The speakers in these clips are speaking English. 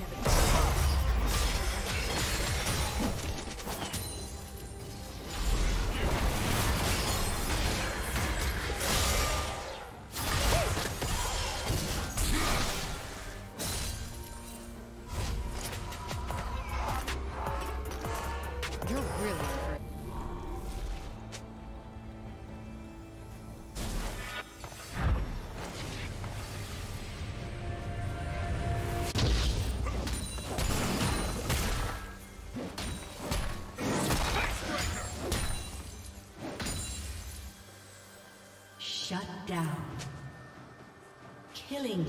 Down. Killing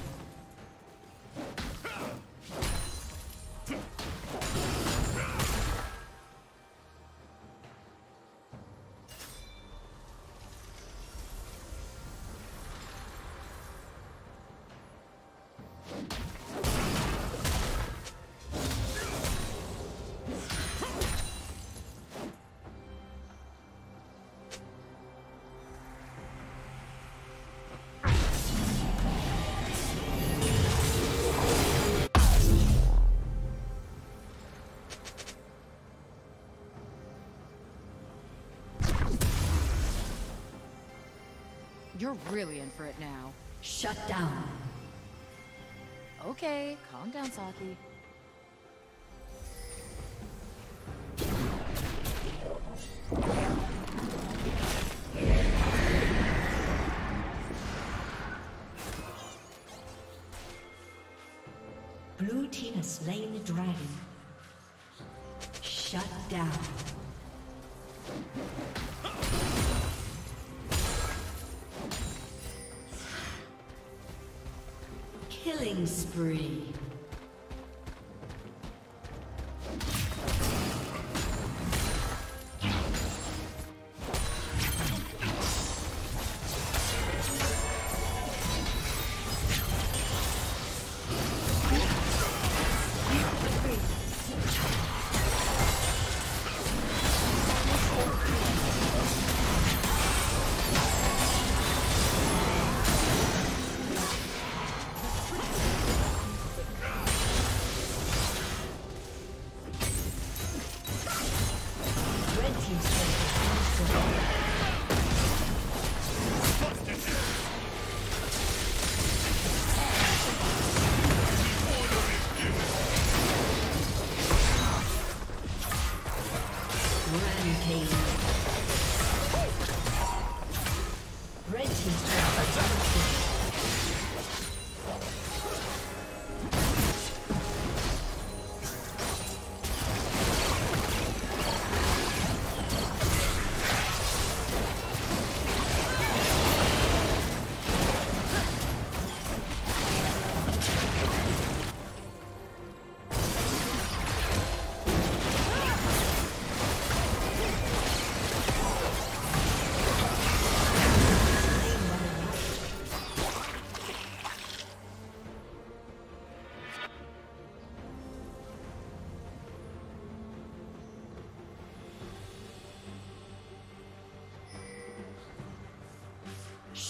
You're really in for it now. Shut down. Okay, calm down, Saki. Blue team has slain the dragon. Shut down. Killing spree.